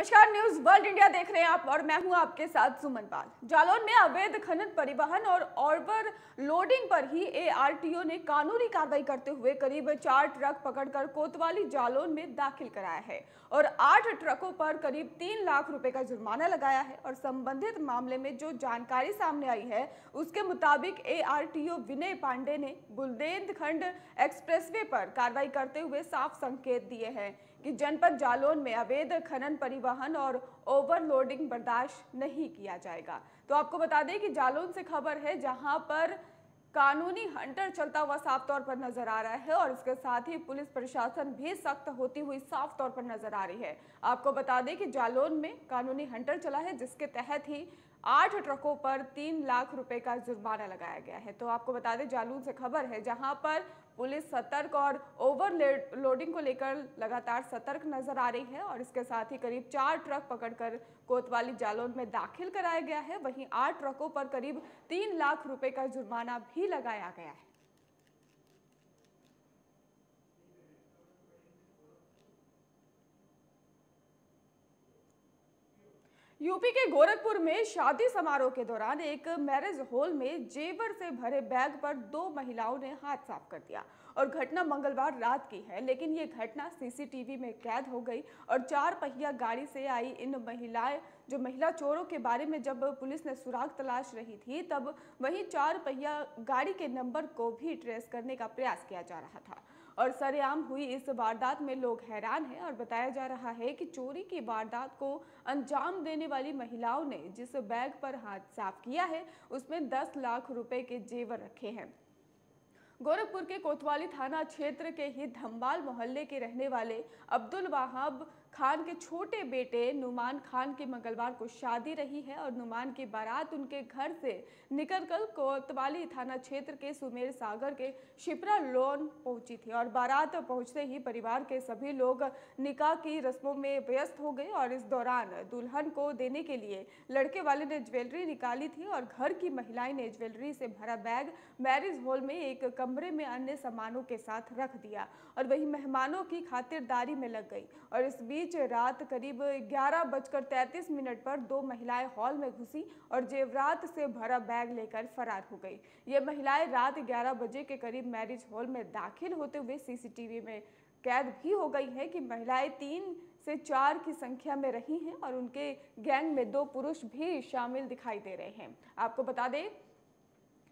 नमस्कार, news world India देख रहे हैं आप और मैं हूँ आपके साथ सुमन पाल। जालौन में अवैध खनन परिवहन और ओवर लोडिंग पर ही एआरटीओ ने कानूनी कार्रवाई करते हुए करीब चार ट्रक पकड़कर कोतवाली जालौन में दाखिल कराया है और आठ ट्रकों पर करीब तीन लाख रुपए का जुर्माना लगाया है और संबंधित मामले में जो जानकारी सामने आई है, उसके मुताबिक एआरटीओ विनय पांडे ने बुलदेलखंड एक्सप्रेसवे पर कार्रवाई करते हुए साफ़ संकेत दिए हैं। कि जनपद जालौन में अवैध खनन परिवहन और ओवरलोडिंग बर्दाश्त नहीं किया जाएगा। तो आपको बता दें कि जालौन से खबर है जहाँ पर कानूनी हंटर चलता हुआ साफ़ तौर पर नज़र आ रहा है और इसके साथ ही पुलिस प्रशासन भी सख्त होती हुई साफ़ तौर पर नज़र आ रही है। आपको बता दें कि जालौन में कानूनी हंटर चला है, जिसके तहत ही आठ ट्रकों पर तीन लाख रुपए का जुर्माना लगाया गया है। तो आपको बता दें जालून से खबर है जहाँ पर पुलिस सतर्क और ओवर लोडिंग को लेकर लगातार सतर्क नज़र आ रही है और इसके साथ ही करीब चार ट्रक पकड़कर कोतवाली जालौन में दाखिल कराया गया है। वहीं आठ ट्रकों पर करीब तीन लाख रुपए का जुर्माना भी लगाया गया है। यूपी के गोरखपुर में शादी समारोह के दौरान एक मैरिज हॉल में जेवर से भरे बैग पर दो महिलाओं ने हाथ साफ़ कर दिया और घटना मंगलवार रात की है, लेकिन ये घटना सीसीटीवी में कैद हो गई और चार पहिया गाड़ी से आई इन महिलाएँ। जो महिला चोरों के बारे में जब पुलिस ने सुराग तलाश रही थी, तब वही चार पहिया गाड़ी के नंबर को भी ट्रेस करने का प्रयास किया जा रहा था। और सरेआम हुई इस वारदात में लोग हैरान हैं और बताया जा रहा है कि चोरी की वारदात को अंजाम देने वाली महिलाओं ने जिस बैग पर हाथ साफ़ किया है, उसमें 10 लाख रुपए के जेवर रखे हैं। गोरखपुर के कोतवाली थाना क्षेत्र के ही धम्बाल मोहल्ले के रहने वाले अब्दुल वहाब खान के छोटे बेटे नुमान खान की मंगलवार को शादी रही है और नुमान की बारात उनके घर से निकलकर कोतवाली थाना क्षेत्र के सुमेर सागर के शिप्रा लोन पहुँची थी और बारात पहुँचते ही परिवार के सभी लोग निकाह की रस्मों में व्यस्त हो गए और इस दौरान दुल्हन को देने के लिए लड़के वाले ने ज्वेलरी निकाली थी और घर की महिलाएँ ने ज्वेलरी से भरा बैग मैरिज हॉल में एक कमरे में अन्य सामानों के साथ रख दिया और वही मेहमानों की खातिरदारी में लग गई और इस बीच बीच रात करीब ग्यारह बजकर तैंतीस मिनट पर दो महिलाएँ हॉल में घुसी और जेवरात से भरा बैग लेकर फरार हो गई। ये महिलाएँ रात ग्यारह बजे के करीब मैरिज हॉल में दाखिल होते हुए सीसीटीवी में कैद भी हो गई है कि महिलाएँ तीन से चार की संख्या में रही हैं और उनके गैंग में दो पुरुष भी शामिल दिखाई दे रहे हैं। आपको बता दें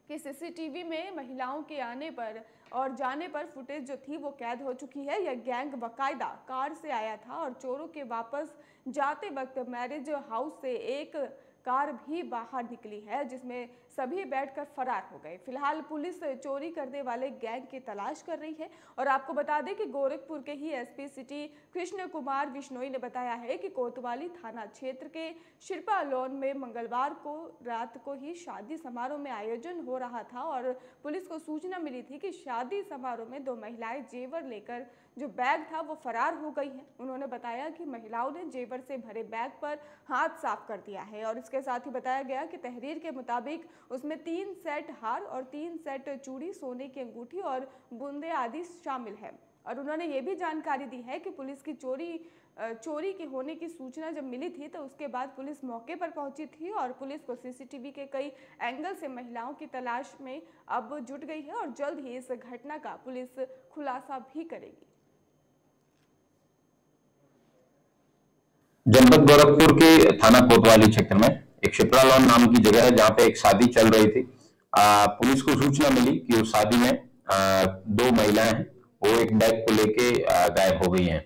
कि सीसीटीवी में महिलाओं के आने पर और जाने पर फुटेज जो थी वो कैद हो चुकी है। यह गैंग बाकायदा कार से आया था और चोरों के वापस जाते वक्त मैरिज हाउस से एक कार भी बाहर निकली है, जिसमें सभी बैठकर फरार हो गए। फ़िलहाल पुलिस चोरी करने वाले गैंग की तलाश कर रही है और आपको बता दें कि गोरखपुर के ही एसपी सिटी कृष्ण कुमार विश्नोई ने बताया है कि कोतवाली थाना क्षेत्र के शिल्पा लोन में मंगलवार को रात को ही शादी समारोह में आयोजन हो रहा था और पुलिस को सूचना मिली थी कि शादी समारोह में दो महिलाएँ जेवर लेकर जो बैग था वो फरार हो गई है। उन्होंने बताया कि महिलाओं ने जेवर से भरे बैग पर हाथ साफ़ कर दिया है और इसके साथ ही बताया गया कि तहरीर के मुताबिक उसमें तीन सेट हार और तीन सेट चूड़ी, सोने की अंगूठी और बूंदे आदि शामिल है। और उन्होंने ये भी जानकारी दी है कि पुलिस की चोरी चोरी के होने की सूचना जब मिली थी तो उसके बाद पुलिस मौके पर पहुँची थी और पुलिस को सीसीटीवी के कई एंगल से महिलाओं की तलाश में अब जुट गई है और जल्द ही इस घटना का पुलिस खुलासा भी करेगी। जनपद गोरखपुर के थाना कोतवाली क्षेत्र में एक शिप्रा लॉन नाम की जगह है जहाँ पे एक शादी चल रही थी। पुलिस को सूचना मिली कि उस शादी में आ, दो महिलाएँ हैं। वो एक बैग को लेके गायब हो गई हैं।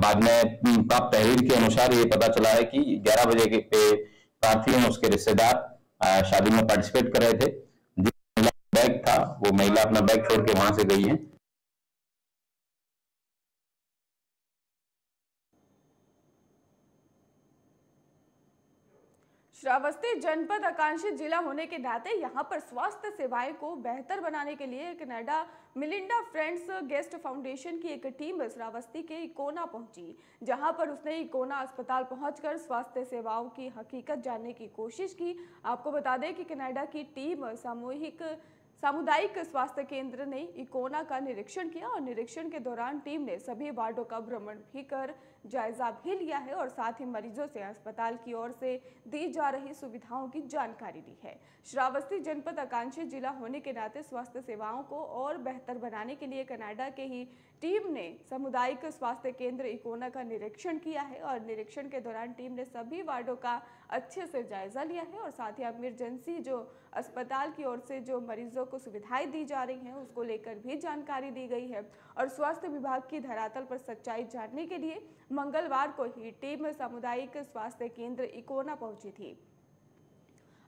बाद में प्राप्त तहरीर के अनुसार ये पता चला है कि 11 बजे के पे प्रार्थी उसके रिश्तेदार शादी में पार्टिसिपेट कर रहे थे। जिस बैग था वो महिला अपना बैग छोड़ के वहाँ से गई है। श्रावस्ती जनपद आकांक्षित जिला होने के नाते यहाँ पर स्वास्थ्य सेवाएँ को बेहतर बनाने के लिए कनाडा मिलिंडा फ्रेंड्स गेस्ट फाउंडेशन की एक टीम श्रावस्ती के इकोना पहुँची, जहाँ पर उसने इकोना अस्पताल पहुंचकर स्वास्थ्य सेवाओं की हकीकत जानने की कोशिश की। आपको बता दें कि कनाडा की टीम सामूहिक, सामुदायिक स्वास्थ्य केंद्र ने इकोना का निरीक्षण किया और निरीक्षण के दौरान टीम ने सभी वार्डों का भ्रमण भी कर जायजा भी लिया है और साथ ही मरीजों से अस्पताल की ओर से दी जा रही सुविधाओं की जानकारी दी है। श्रावस्ती जनपद आकांक्षी जिला होने के नाते स्वास्थ्य सेवाओं को और बेहतर बनाने के लिए कनाडा के ही टीम ने सामुदायिक स्वास्थ्य केंद्र इकोना का निरीक्षण किया है और निरीक्षण के दौरान टीम ने सभी वार्डों का अच्छे से जायजा लिया है और साथ ही इमरजेंसी जो अस्पताल की ओर से जो मरीजों को सुविधाएँ दी जा रही हैं, उसको लेकर भी जानकारी दी गई है। और स्वास्थ्य विभाग की धरातल पर सच्चाई जानने के लिए मंगलवार को ही टीम सामुदायिक स्वास्थ्य केंद्र इकोना पहुँची थी।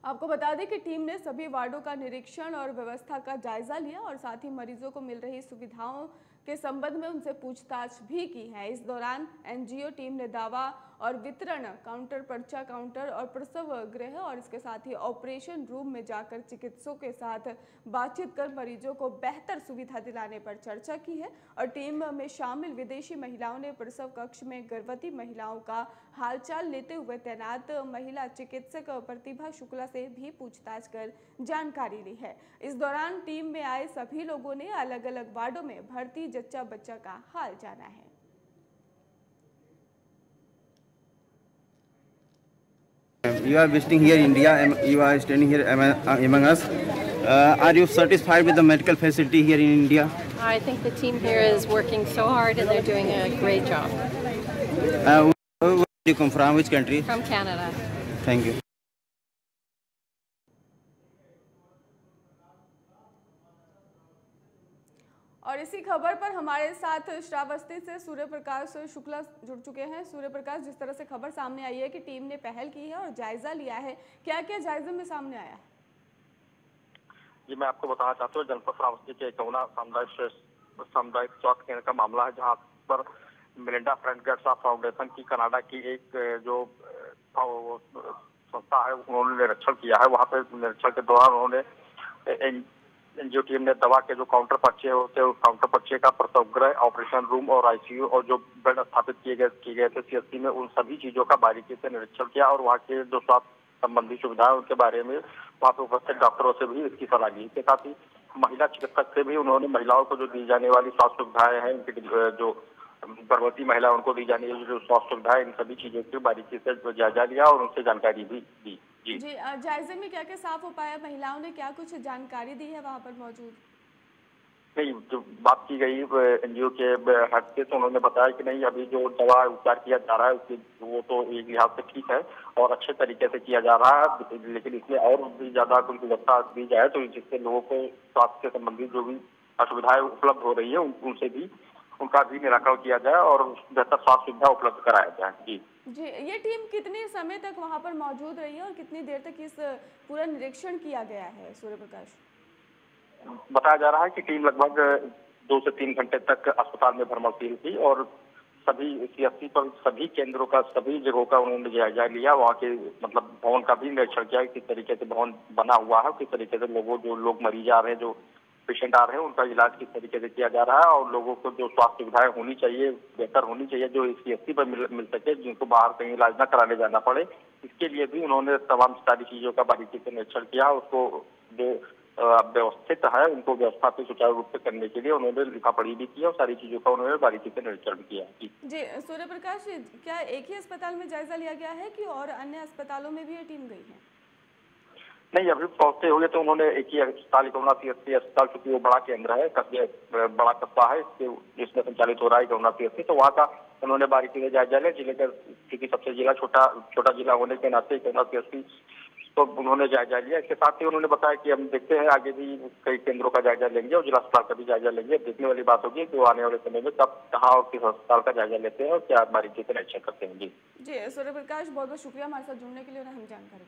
आपको बता दें कि टीम ने सभी वार्डों का निरीक्षण और व्यवस्था का जायजा लिया और साथ ही मरीजों को मिल रही सुविधाओं के संबंध में उनसे पूछताछ भी की है। इस दौरान एनजीओ टीम ने दावा और वितरण काउंटर, पर्चा काउंटर और प्रसव गृह और इसके साथ ही ऑपरेशन रूम में जाकर चिकित्सकों के साथ बातचीत कर मरीजों को बेहतर सुविधा दिलाने पर चर्चा की है और टीम में शामिल विदेशी महिलाओं ने प्रसव कक्ष में गर्भवती महिलाओं का हालचाल लेते हुए तैनात महिला चिकित्सक प्रतिभा शुक्ला से भी पूछताछ कर जानकारी ली है। इस दौरान टीम में आए सभी लोगों ने अलग अलग वार्डों में भर्ती जच्चा बच्चा का हाल जाना है। You are visiting here in India and you are standing here among us. Uh, are you satisfied with the medical facility here in India? I think the team here is working so hard and they're doing a great job. Uh, where do you come from? Which country? From Canada. Thank you. खबर पर हमारे साथ श्रावस्ती से सूर्य प्रकाश शुक्ला जुड़ चुके हैं। सूर्य प्रकाश जिस तरह से खबर सामने आई है कि टीम ने पहल की है और जायजा लिया है क्या क्या जायजे में सामने आया? जी, मैं आपको बताना चाहता हूँ, जनपद श्रावस्ती के कौना सामुदायिक सामुदायिक स्वास्थ्य केंद्र का मामला है, जहाँ पर मिलिंडा फ्रेंड गेट्स फाउंडेशन की कनाडा की एक, जो संस्था है, उन्होंने निरीक्षण किया है। वहाँ पे निरीक्षण के दौरान उन्होंने एनजीओ टीम ने दवा के जो काउंटर पर्चे होते हैं, उस काउंटर पर्चे का प्रसवगृह ऑपरेशन रूम और आईसीयू और जो बेड स्थापित किए गए किए गए थे सीएससी में, उन सभी चीज़ों का बारीकी से निरीक्षण किया और वहाँ के जो स्वास्थ्य संबंधी सुविधाएँ उनके बारे में वहाँ पे उपस्थित डॉक्टरों से भी इसकी सलाह ली। इसके साथ ही महिला चिकित्सक से भी उन्होंने महिलाओं को जो दी जाने वाली स्वास्थ्य सुविधाएँ हैं, उनकी जो गर्भवती महिला उनको दी जाने वाली जो स्वास्थ्य सुविधाएँ, इन सभी चीज़ों की बारीकी से जायजा लिया और उनसे जानकारी भी दी जी। जी जायजे में क्या क्या साफ़ हो पाया? महिलाओं ने क्या कुछ जानकारी दी है वहाँ पर मौजूद? नहीं जो बात की गई एनजीओ के हट से तो उन्होंने बताया कि नहीं अभी जो दवा उपचार किया जा रहा है उसके वो तो एक लिहाज से ठीक है और अच्छे तरीके से किया जा रहा है लेकिन इसमें और भी ज़्यादा कोई व्यवस्था दी जाए तो जिससे लोगों को स्वास्थ्य से संबंधित जो भी असुविधाएँ उपलब्ध हो रही है उनसे भी उनका भी निराकरण किया जाए और बेहतर स्वास्थ्य सुविधा उपलब्ध कराया जाए। जी। जी, ये टीम कितने समय तक वहाँ पर मौजूद रही है और कितनी देर तक इस पूरा निरीक्षण किया गया है सूर्य प्रकाश बताया जा रहा है कि टीम लगभग दो से तीन घंटे तक अस्पताल में भ्रमणशील थी और सभी सीएससी पर, सभी केंद्रों का, सभी जगहों का उन्होंने जायजा लिया। वहाँ के मतलब भवन का भी निरीक्षण किया किस तरीके से भवन बना हुआ है, किस तरीके से लोगों, जो लोग मरीज़ आ रहे हैं, जो पेशेंट आ रहे हैं उनका इलाज किस तरीके से किया जा रहा है और लोगों को जो स्वास्थ्य सुविधाएँ होनी चाहिए बेहतर होनी चाहिए जो सी पर मिल, मिल सके जिनको बाहर कहीं इलाज न कराने जाना पड़े। इसके लिए भी उन्होंने तमाम सारी चीज़ों का बारीकी से निरीक्षण किया उसको जो व्यवस्थित है उनको व्यवस्था पे सुचारू रूप से करने के लिए उन्होंने लिखा पढ़ी भी की और सारी चीज़ों का उन्होंने बारीकी से निरीक्षण किया जी सूर्य प्रकाश क्या एक ही अस्पताल में जायजा लिया गया है कि और अन्य अस्पतालों में भी ये टीम गई है? नहीं, अभी पहुँचते हुए तो उन्होंने एक ही अस्पताल सी एस अस्पताल क्योंकि वो बड़ा केंद्र है, कस्बे, बड़ा कस्बा है जिसमें संचालित हो रहा है करुणा सी तो वहाँ का उन्होंने बारीकी से जायजा लिया, ज़िले का, क्योंकि सबसे जिला छोटा छोटा जिला होने के नाते करुणा सी तो उन्होंने जायजा लिया। इसके साथ ही उन्होंने बताया कि हम देखते हैं, आगे भी कई केंद्रों का जायजा लेंगे, और जिला अस्पताल का भी जायजा लेंगे। देखने वाली बात होगी कि वो आने वाले समय में कब, कहाँ और किस अस्पताल का जायजा लेते हैं, और क्या बारीकी से निरीक्षण करते हैं। जी। जी सूर्य प्रकाश बहुत बहुत शुक्रिया हमारे साथ जुड़ने के लिए हम जानकारी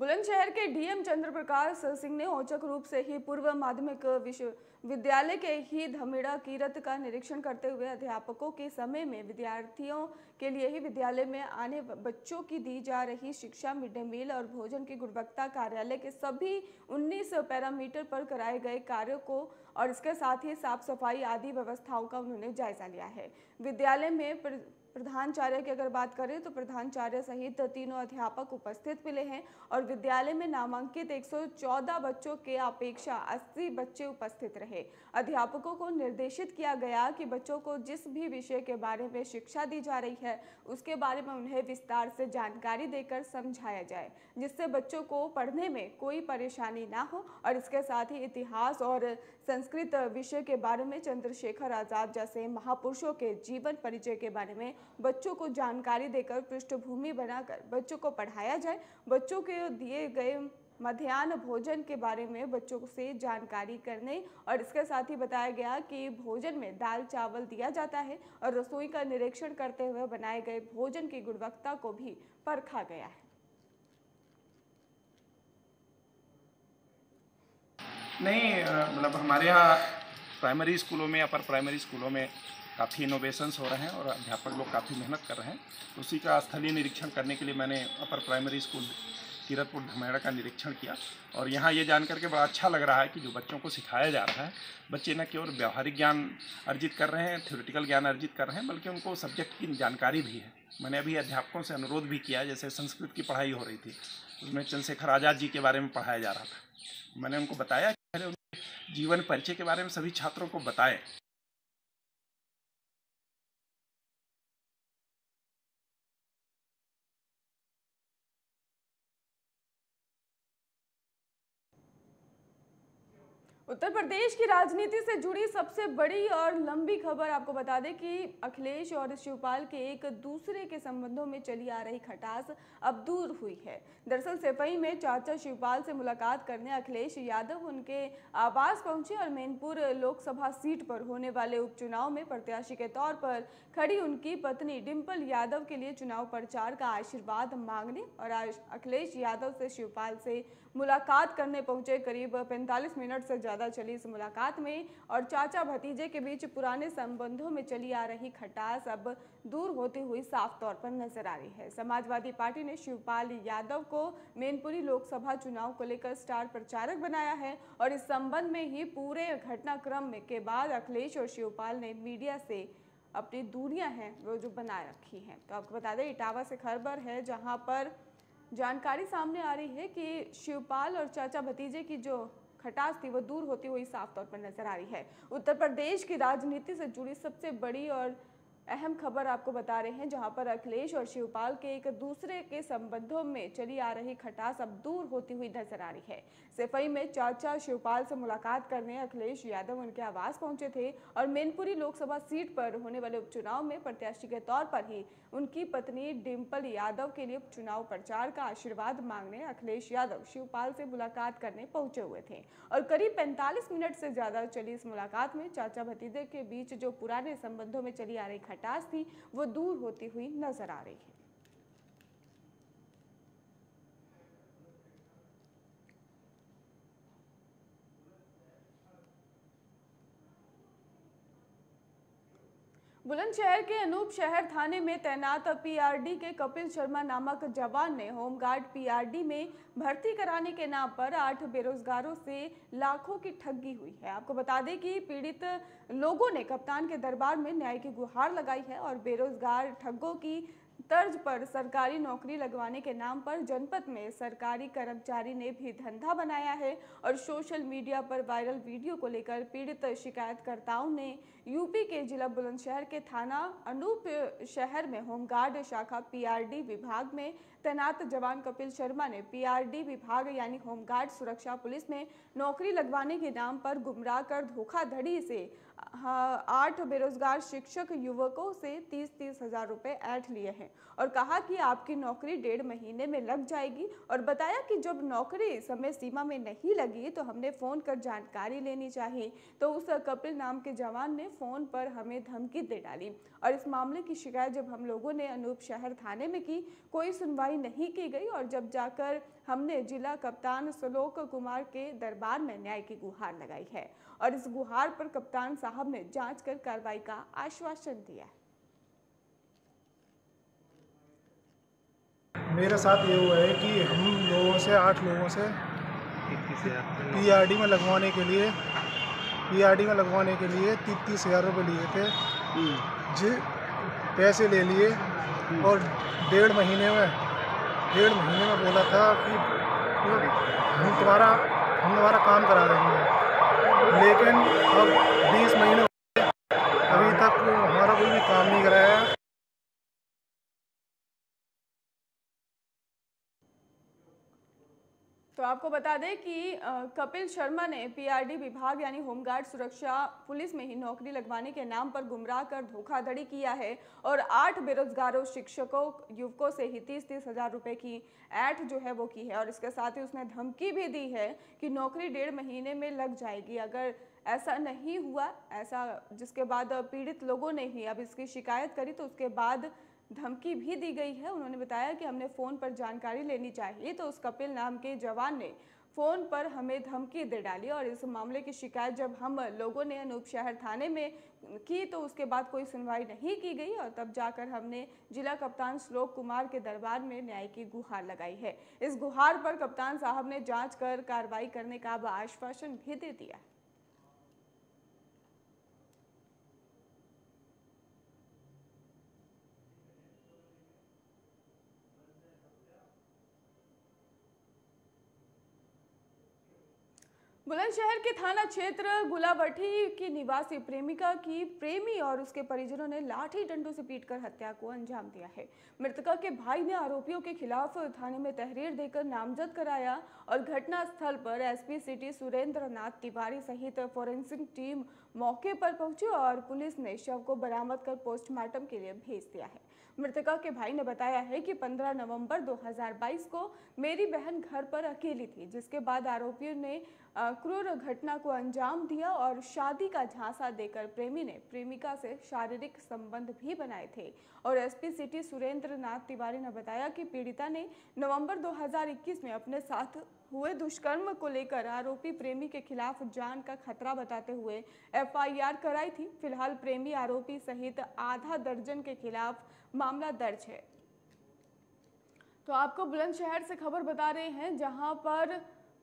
बुलंदशहर के डीएम चंद्र प्रकाश सिंह ने औचक रूप से ही पूर्व माध्यमिक विश्वविद्यालय के ही धमीड़ा कीरत का निरीक्षण करते हुए अध्यापकों के समय में विद्यार्थियों के लिए ही विद्यालय में आने बच्चों की दी जा रही शिक्षा, मिड डे मील और भोजन की गुणवत्ता कार्यालय के सभी 19 पैरामीटर पर कराए गए कार्यों को और इसके साथ ही साफ़ सफ़ाई आदि व्यवस्थाओं का उन्होंने जायजा लिया है। विद्यालय में प्रधानाचार्य की अगर बात करें तो प्रधानाचार्य सहित तीनों अध्यापक उपस्थित मिले हैं और विद्यालय में नामांकित 114 बच्चों के अपेक्षा 80 बच्चे उपस्थित रहे। अध्यापकों को निर्देशित किया गया कि बच्चों को जिस भी विषय के बारे में शिक्षा दी जा रही है, उसके बारे में उन्हें विस्तार से जानकारी देकर समझाया जाए, जिससे बच्चों को पढ़ने में कोई परेशानी ना हो और इसके साथ ही इतिहास और संस्कृत विषय के बारे में चंद्रशेखर आज़ाद जैसे महापुरुषों के जीवन परिचय के बारे में बच्चों को जानकारी देकर पृष्ठभूमि बनाकर बच्चों को पढ़ाया जाए। बच्चों के दिए गए मध्यान्ह भोजन के बारे में बच्चों से जानकारी करने और इसके साथ ही बताया गया कि भोजन में दाल चावल दिया जाता है और रसोई का निरीक्षण करते हुए बनाए गए भोजन की गुणवत्ता को भी परखा गया है। नहीं मतलब हमारे यहाँ प्राइमरी स्कूलों में अपर प्राइमरी स्कूलों में काफ़ी इनोवेशंस हो रहे हैं और अध्यापक लोग काफ़ी मेहनत कर रहे हैं। उसी का स्थलीय निरीक्षण करने के लिए मैंने upper primary school Kiratpur Dhameda का निरीक्षण किया और यहाँ ये जान करके बड़ा अच्छा लग रहा है कि जो बच्चों को सिखाया जा रहा है, बच्चे न केवल व्यवहारिक ज्ञान अर्जित कर रहे हैं थ्योरेटिकल ज्ञान अर्जित कर रहे हैं, बल्कि उनको सब्जेक्ट की जानकारी भी है। मैंने अभी अध्यापकों से अनुरोध भी किया, जैसे संस्कृत की पढ़ाई हो रही थी, उसमें चंद्रशेखर आज़ाद जी के बारे में पढ़ाया जा रहा था। मैंने उनको बताया कि पहले उनके जीवन परिचय के बारे में सभी छात्रों को बताएँ उत्तर प्रदेश की राजनीति से जुड़ी सबसे बड़ी और लंबी खबर आपको बता दें कि अखिलेश और शिवपाल के एक दूसरे के संबंधों में चली आ रही खटास अब दूर हुई है। दरअसल सेपई में चाचा शिवपाल से मुलाकात करने अखिलेश यादव उनके आवास पहुँचे और मैनपुर लोकसभा सीट पर होने वाले उपचुनाव में प्रत्याशी के तौर पर खड़ी उनकी पत्नी डिम्पल यादव के लिए चुनाव प्रचार का आशीर्वाद मांगने और अखिलेश यादव से शिवपाल से मुलाकात करने पहुँचे, करीब 45 मिनट से ज़्यादा चली इस मुलाकात में और चाचा भतीजे के बीच पुराने संबंधों में चली आ रही खटास अब दूर होती हुई साफ़ तौर पर नज़र आ रही है। समाजवादी पार्टी ने शिवपाल यादव को मेनपुरी लोकसभा चुनाव को लेकर स्टार प्रचारक बनाया है और इस संबंध में ही पूरे घटनाक्रम के बाद अखिलेश और शिवपाल ने मीडिया से अपनी दूरियाँ हैं वो जो बनाए रखी हैं। तो आपको बता दें, इटावा से खबर है जहाँ पर जानकारी सामने आ रही है कि शिवपाल और चाचा भतीजे की जो खटास थी, वो दूर होती हुई साफ़ तौर पर नज़र आ रही है। उत्तर प्रदेश की राजनीति से जुड़ी सबसे बड़ी और अहम खबर आपको बता रहे हैं, जहाँ पर अखिलेश और शिवपाल के एक दूसरे के संबंधों में चली आ रही खटास अब दूर होती हुई नज़र आ रही है। सिफई में चाचा शिवपाल से मुलाकात करने अखिलेश यादव उनके आवास पहुँचे थे और मेनपुरी लोकसभा सीट पर होने वाले उपचुनाव में प्रत्याशी के तौर पर ही उनकी पत्नी डिम्पल यादव के लिए उपचुनाव प्रचार का आशीर्वाद मांगने अखिलेश यादव शिवपाल से मुलाकात करने पहुँचे हुए थे और करीब 45 मिनट से ज़्यादा चली इस मुलाकात में चाचा भतीजे के बीच जो पुराने संबंधों में चली आ रही खटास थी वो दूर होती हुई नज़र आ रही है। बुलंदशहर के अनूप शहर थाने में तैनात पीआरडी के कपिल शर्मा नामक जवान ने होमगार्ड पीआरडी में भर्ती कराने के नाम पर आठ बेरोजगारों से लाखों की ठगी हुई है। आपको बता दें कि पीड़ित लोगों ने कप्तान के दरबार में न्याय की गुहार लगाई है और बेरोजगार ठगों की तर्ज पर सरकारी नौकरी लगवाने के नाम पर जनपद में सरकारी कर्मचारी ने भी धंधा बनाया है और सोशल मीडिया पर वायरल वीडियो को लेकर पीड़ित शिकायतकर्ताओं ने यूपी के जिला बुलंदशहर के थाना अनूप शहर में होमगार्ड शाखा पीआरडी विभाग में तैनात जवान कपिल शर्मा ने पीआरडी विभाग यानी होमगार्ड सुरक्षा पुलिस में नौकरी लगवाने के नाम पर गुमराह कर धोखाधड़ी से आठ बेरोजगार शिक्षक युवकों से तीस तीस हज़ार रुपए ऐंठ लिए हैं और कहा कि आपकी नौकरी डेढ़ महीने में लग जाएगी और बताया कि जब नौकरी समय सीमा में नहीं लगी तो हमने फ़ोन कर जानकारी लेनी चाहिए। तो उस कपिल नाम के जवान ने फ़ोन पर हमें धमकी दे डाली और इस मामले की शिकायत जब हम लोगों ने अनूप शहर थाने में की, कोई सुनवाई नहीं की गई और जब जाकर हमने जिला कप्तान सलोक कुमार के दरबार में न्याय की गुहार लगाई है। और इस गुहार पर कप्तान साहब ने जाँच कर कार्रवाई का आश्वासन दिया है। मेरे साथ ये हुआ है कि हम लोगों से, आठ लोगों से पीआरडी में लगवाने के लिए पीआरडी में लगवाने के लिए तीस तीस हज़ार रुपये लिए थे। जी, पैसे ले लिए और डेढ़ महीने में, डेढ़ महीने में बोला था कि हम तुम्हारा हम तुम्हारा काम करा देंगे। लेकिन अब बीस महीने हो गए, अभी तक हमारा कोई भी काम नहीं कराया तो आपको बता दें कि कपिल शर्मा ने पीआरडी विभाग यानी होमगार्ड सुरक्षा पुलिस में ही नौकरी लगवाने के नाम पर गुमराह कर धोखाधड़ी किया है और आठ बेरोजगारों, शिक्षकों, युवकों से ही तीस तीस हज़ार रुपए की ऐठ जो है वो की है और इसके साथ ही उसने धमकी भी दी है कि नौकरी डेढ़ महीने में लग जाएगी। अगर ऐसा नहीं हुआ, ऐसा जिसके बाद पीड़ित लोगों ने ही अब इसकी शिकायत करी तो उसके बाद धमकी भी दी गई है। उन्होंने बताया कि हमने फ़ोन पर जानकारी लेनी चाहिए तो उस कपिल नाम के जवान ने फ़ोन पर हमें धमकी दे डाली और इस मामले की शिकायत जब हम लोगों ने अनूप शहर थाने में की तो उसके बाद कोई सुनवाई नहीं की गई और तब जाकर हमने जिला कप्तान श्लोक कुमार के दरबार में न्याय की गुहार लगाई है। इस गुहार पर कप्तान साहब ने जाँच कर कार्रवाई करने का आश्वासन भी दे दिया है। बुलंदशहर के थाना क्षेत्र गुलाबठी की निवासी प्रेमिका की प्रेमी और उसके परिजनों ने लाठी डंडों से पीटकर हत्या को अंजाम दिया है। मृतका के भाई ने आरोपियों के खिलाफ थाने में तहरीर देकर नामजद कराया और घटना स्थल पर एसपी सिटी सुरेंद्र नाथ तिवारी सहित फोरेंसिक टीम मौके पर पहुँची और पुलिस ने शव को बरामद कर पोस्टमार्टम के लिए भेज दिया है। मृतका के भाई ने बताया है कि 15 नवंबर 2022 को मेरी बहन घर पर अकेली थी, जिसके बाद आरोपियों ने क्रूर घटना को अंजाम दिया और शादी का झांसा देकर प्रेमी ने प्रेमिका से शारीरिक संबंध भी बनाए थे। और एसपी सिटी सुरेंद्र नाथ तिवारी ने बताया कि पीड़िता ने नवंबर 2021 में अपने साथ हुए दुष्कर्म को लेकर आरोपी प्रेमी के खिलाफ जान का खतरा बताते हुए एफआईआर कराई थी। फ़िलहाल प्रेमी आरोपी सहित आधा दर्जन के खिलाफ मामला दर्ज है। तो आपको बुलंदशहर से खबर बता रहे हैं, जहाँ पर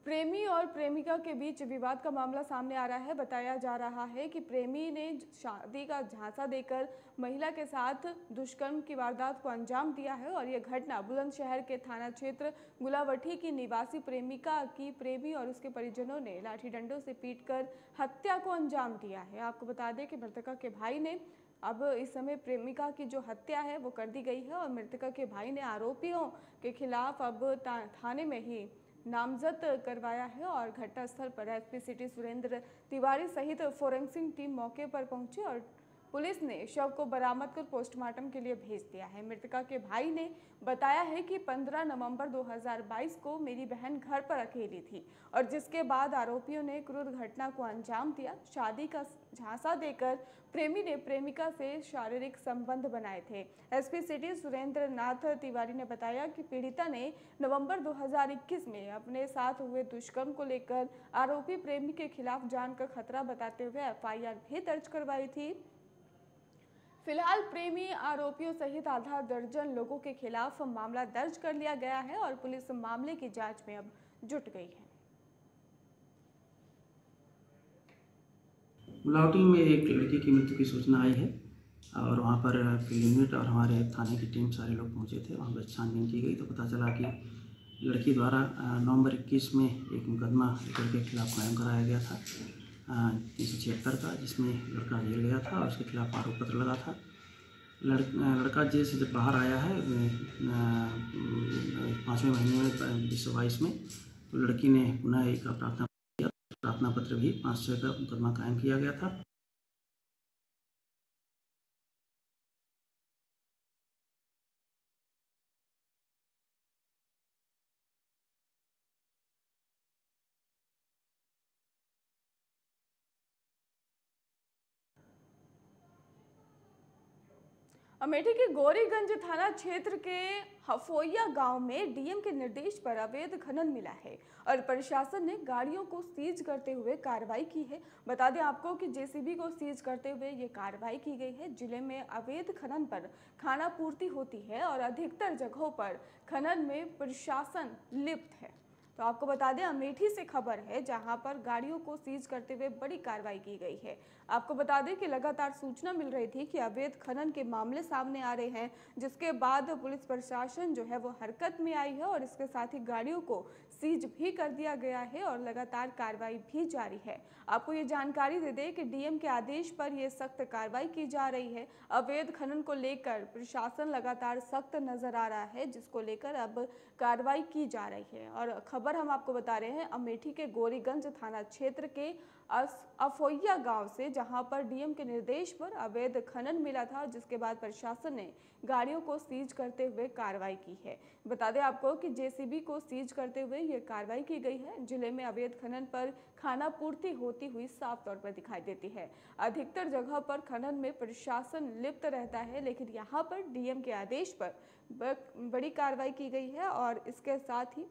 प्रेमी और प्रेमिका के बीच विवाद का मामला सामने आ रहा है। बताया जा रहा है कि प्रेमी ने शादी का झांसा देकर महिला के साथ दुष्कर्म की वारदात को अंजाम दिया है और यह घटना बुलंदशहर के थाना क्षेत्र गुलावटी की निवासी प्रेमिका की प्रेमी और उसके परिजनों ने लाठी डंडों से पीटकर हत्या को अंजाम दिया है। आपको बता दें कि मृतका के भाई ने अब इस समय प्रेमिका की जो हत्या है वो कर दी गई है और मृतका के भाई ने आरोपियों के खिलाफ अब थाने में ही नामजद करवाया है और घटनास्थल पर एसपी सिटी सुरेंद्र तिवारी सहित फोरेंसिक टीम मौके पर पहुँची और पुलिस ने शव को बरामद कर पोस्टमार्टम के लिए भेज दिया है। मृतका के भाई ने बताया है कि 15 नवंबर 2022 को मेरी बहन घर पर अकेली थी और जिसके बाद आरोपियों ने क्रूर घटना को अंजाम दिया। शादी का झांसा देकर प्रेमी ने प्रेमिका से शारीरिक संबंध बनाए थे। एसपी सिटी सुरेंद्र नाथ तिवारी ने बताया कि पीड़िता ने नवंबर 2021 में अपने साथ हुए दुष्कर्म को लेकर आरोपी प्रेमी के खिलाफ जान का खतरा बताते हुए एफआईआर भी दर्ज करवाई थी। फ़िलहाल प्रेमी आरोपियों सहित आधा दर्जन लोगों के खिलाफ मामला दर्ज कर लिया गया है और पुलिस मामले की जाँच में अब जुट गई है। गुलावटी में एक लड़की की मृत्यु की सूचना आई है और वहाँ पर यूनिट और हमारे थाने की टीम सारे लोग पहुँचे थे। वहाँ पर छानबीन की गई तो पता चला कि लड़की द्वारा नवंबर 21 में एक मुकदमा लड़के के खिलाफ कायम कराया गया था। तीन सौ छिहत्तर का, जिसमें लड़का जेल गया था और उसके खिलाफ आरोप पत्र लगा था। लड़, लड़का जेल से जब बाहर आया है पाँचवें महीने में, बीस सौ बाईस में तो लड़की ने पुनः एक प्रार्थना प्रार्थना पत्र भी पाँच सौ का मुकदमा कायम किया गया था। अमेठी के गौरीगंज थाना क्षेत्र के हफोइया गाँव में डीएम के निर्देश पर अवैध खनन मिला है और प्रशासन ने गाड़ियों को सीज करते हुए कार्रवाई की है। बता दें आपको कि जेसीबी को सीज करते हुए ये कार्रवाई की गई है। ज़िले में अवैध खनन पर खाना पूर्ति होती है और अधिकतर जगहों पर खनन में प्रशासन लिप्त है। तो आपको बता दें, अमेठी से खबर है जहाँ पर गाड़ियों को सीज करते हुए बड़ी कार्रवाई की गई है। आपको बता दें कि लगातार सूचना मिल रही थी कि अवैध खनन के मामले सामने आ रहे हैं, जिसके बाद पुलिस प्रशासन जो है वो हरकत में आई है और इसके साथ ही गाड़ियों को सीज भी कर दिया गया है और लगातार कार्रवाई भी जारी है। आपको ये जानकारी दे दें कि डीएम के आदेश पर यह सख्त कार्रवाई की जा रही है। अवैध खनन को लेकर प्रशासन लगातार सख्त नज़र आ रहा है, जिसको लेकर अब कार्रवाई की जा रही है। और खबर हम आपको बता रहे हैं, अमेठी के गोरीगंज थाना क्षेत्र के अफोइया गाँव से, जहाँ पर डीएम के निर्देश पर अवैध खनन मिला था, जिसके बाद प्रशासन ने गाड़ियों को सीज करते हुए कार्रवाई की है। बता दें आपको कि जेसीबी को सीज करते हुए ये कार्रवाई की गई है। ज़िले में अवैध खनन पर खाना पूर्ति होती हुई साफ़ तौर पर दिखाई देती है। अधिकतर जगह पर खनन में प्रशासन लिप्त रहता है, लेकिन यहाँ पर डीएम के आदेश पर बड़ी कार्रवाई की गई है और इसके साथ ही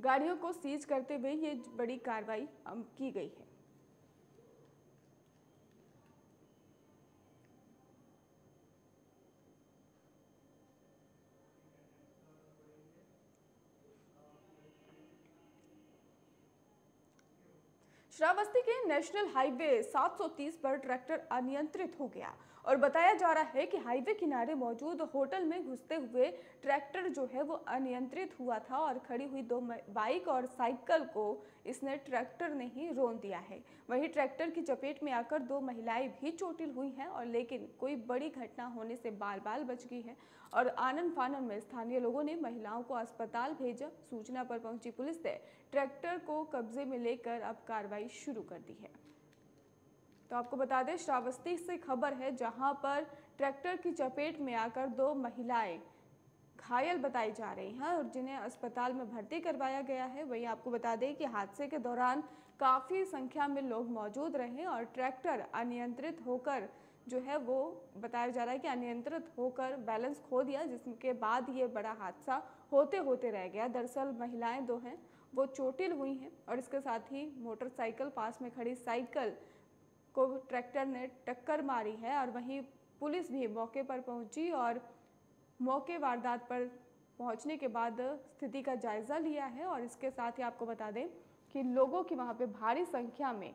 गाड़ियों को सीज करते हुए ये बड़ी कार्रवाई की गई है। श्रावस्ती के नेशनल हाईवे 730 पर ट्रैक्टर अनियंत्रित हो गया। और बताया जा रहा है कि हाईवे किनारे मौजूद होटल में घुसते हुए ट्रैक्टर जो है वो अनियंत्रित हुआ था और खड़ी हुई दो बाइक और साइकिल को इसने ट्रैक्टर ने ही रोन दिया है। वहीं ट्रैक्टर की चपेट में आकर दो महिलाएँ भी चोटिल हुई हैं और लेकिन कोई बड़ी घटना होने से बाल बाल बच गई है और आनंद फानन में स्थानीय लोगों ने महिलाओं को अस्पताल भेजा, सूचना पर पहुँची पुलिस ने ट्रैक्टर को कब्जे में लेकर अब कार्रवाई शुरू कर दी है। तो आपको बता दें, श्रावस्ती से खबर है जहाँ पर ट्रैक्टर की चपेट में आकर दो महिलाएँ घायल बताई जा रही हैं और जिन्हें अस्पताल में भर्ती करवाया गया है। वही आपको बता दें कि हादसे के दौरान काफ़ी संख्या में लोग मौजूद रहे और ट्रैक्टर अनियंत्रित होकर जो है वो बताया जा रहा है कि अनियंत्रित होकर बैलेंस खो दिया, जिसके बाद ये बड़ा हादसा होते होते रह गया। दरअसल महिलाएँ दो हैं, वो चोटिल हुई हैं और इसके साथ ही मोटरसाइकिल पास में खड़ी साइकिल को ट्रैक्टर ने टक्कर मारी है और वहीं पुलिस भी मौके पर पहुँची और मौके वारदात पर पहुँचने के बाद स्थिति का जायज़ा लिया है। और इसके साथ ही आपको बता दें कि लोगों की वहाँ पे भारी संख्या में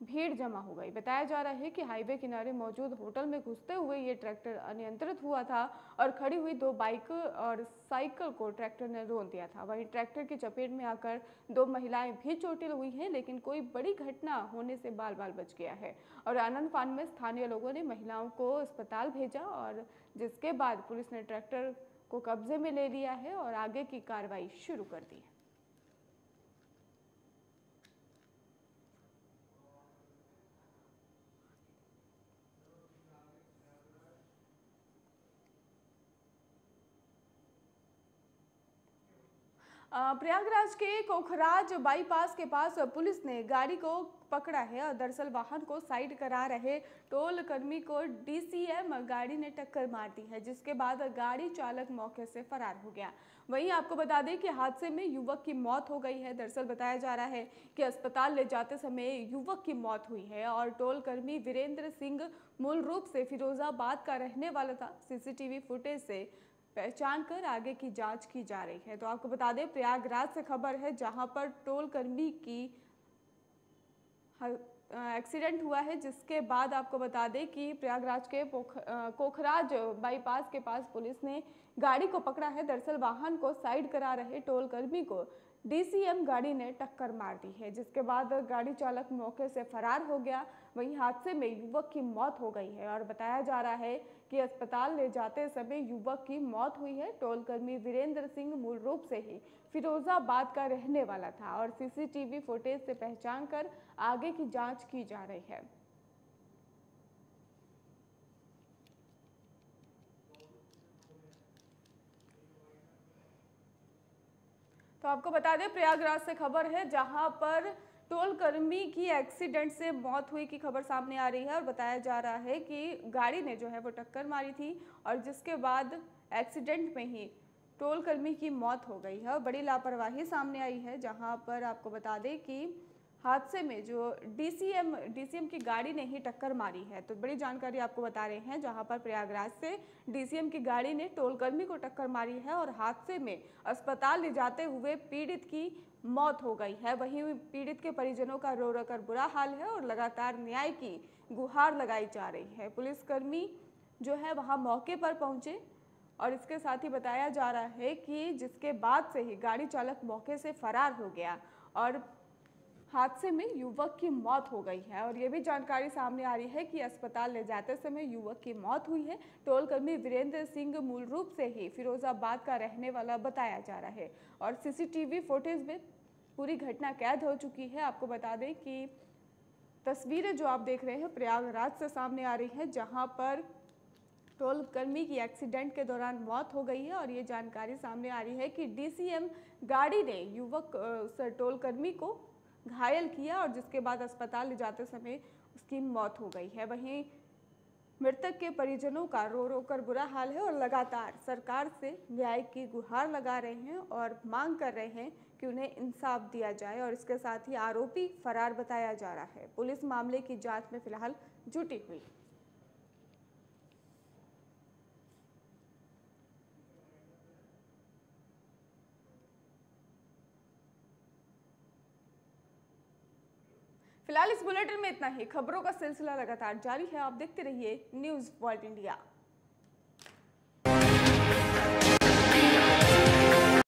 भीड़ जमा हो गई। बताया जा रहा है कि हाईवे किनारे मौजूद होटल में घुसते हुए ये ट्रैक्टर अनियंत्रित हुआ था और खड़ी हुई दो बाइक और साइकिल को ट्रैक्टर ने रोन दिया था। वहीं ट्रैक्टर की चपेट में आकर दो महिलाएँ भी चोटिल हुई हैं, लेकिन कोई बड़ी घटना होने से बाल बाल बच गया है। और आनंद फान में स्थानीय लोगों ने महिलाओं को अस्पताल भेजा और जिसके बाद पुलिस ने ट्रैक्टर को कब्जे में ले लिया है और आगे की कार्रवाई शुरू कर दी है। प्रयागराज के कोखराज बाईपास के पास पुलिस ने गाड़ी को पकड़ा है। और दरअसल वाहन को साइड करा रहे टोल कर्मी को डीसीएम गाड़ी ने टक्कर मार दी है, जिसके बाद गाड़ी चालक मौके से फरार हो गया। वहीं आपको बता दें कि हादसे में युवक की मौत हो गई है। दरअसल बताया जा रहा है कि अस्पताल ले जाते समय युवक की मौत हुई है और टोल कर्मी वीरेंद्र सिंह मूल रूप से फिरोजाबाद का रहने वाला था। सीसीटीवी फुटेज से पहचान कर आगे की जाँच की जा रही है। तो आपको बता दें, प्रयागराज से खबर है, जहाँ पर टोल कर्मी की एक्सीडेंट हुआ है, जिसके बाद आपको बता दें कि प्रयागराज के कोखराज बाईपास के पास पुलिस ने गाड़ी को पकड़ा है। दरअसल वाहन को साइड करा रहे टोल कर्मी को डीसीएम गाड़ी ने टक्कर मार दी है, जिसके बाद गाड़ी चालक मौके से फरार हो गया। वहीं हादसे में युवक की मौत हो गई है और बताया जा रहा है कि अस्पताल ले जाते समय युवक की मौत हुई है। टोलकर्मी वीरेंद्र सिंह मूल रूप से ही फिरोजाबाद का रहने वाला था और सीसीटीवी फुटेज से पहचान कर आगे की जाँच की जा रही है। तो आपको बता दें, प्रयागराज से खबर है जहाँ पर टोल कर्मी की एक्सीडेंट से मौत हुई की खबर सामने आ रही है और बताया जा रहा है कि गाड़ी ने जो है वो टक्कर मारी थी और जिसके बाद एक्सीडेंट में ही टोल कर्मी की मौत हो गई है और बड़ी लापरवाही सामने आई है, जहाँ पर आपको बता दें कि हादसे में जो डीसीएम डीसीएम की गाड़ी ने ही टक्कर मारी है। तो बड़ी जानकारी आपको बता रहे हैं, जहाँ पर प्रयागराज से डीसीएम की गाड़ी ने टोलकर्मी को टक्कर मारी है और हादसे में अस्पताल ले जाते हुए पीड़ित की मौत हो गई है। वहीं पीड़ित के परिजनों का रो रो कर बुरा हाल है और लगातार न्याय की गुहार लगाई जा रही है। पुलिसकर्मी जो है वहाँ मौके पर पहुँचे और इसके साथ ही बताया जा रहा है कि जिसके बाद से ही गाड़ी चालक मौके से फरार हो गया और हादसे में युवक की मौत हो गई है और ये भी जानकारी सामने आ रही है कि अस्पताल ले जाते समय युवक की मौत हुई है। टोलकर्मी वीरेंद्र सिंह मूल रूप से ही फिरोजाबाद का रहने वाला बताया जा रहा है और सीसीटीवी फुटेज में पूरी घटना कैद हो चुकी है। आपको बता दें कि तस्वीरें जो आप देख रहे हैं प्रयागराज से सामने आ रही है, जहाँ पर टोल कर्मी की एक्सीडेंट के दौरान मौत हो गई है और ये जानकारी सामने आ रही है कि डीसीएम गाड़ी ने युवक टोल कर्मी को घायल किया और जिसके बाद अस्पताल ले जाते समय उसकी मौत हो गई है। वहीं मृतक के परिजनों का रो रो कर बुरा हाल है और लगातार सरकार से न्याय की गुहार लगा रहे हैं और मांग कर रहे हैं कि उन्हें इंसाफ दिया जाए और इसके साथ ही आरोपी फरार बताया जा रहा है। पुलिस मामले की जाँच में फ़िलहाल जुटी हुई। फ़िलहाल इस बुलेटिन में इतना ही। खबरों का सिलसिला लगातार जारी है। आप देखते रहिए न्यूज़ वर्ल्ड इंडिया।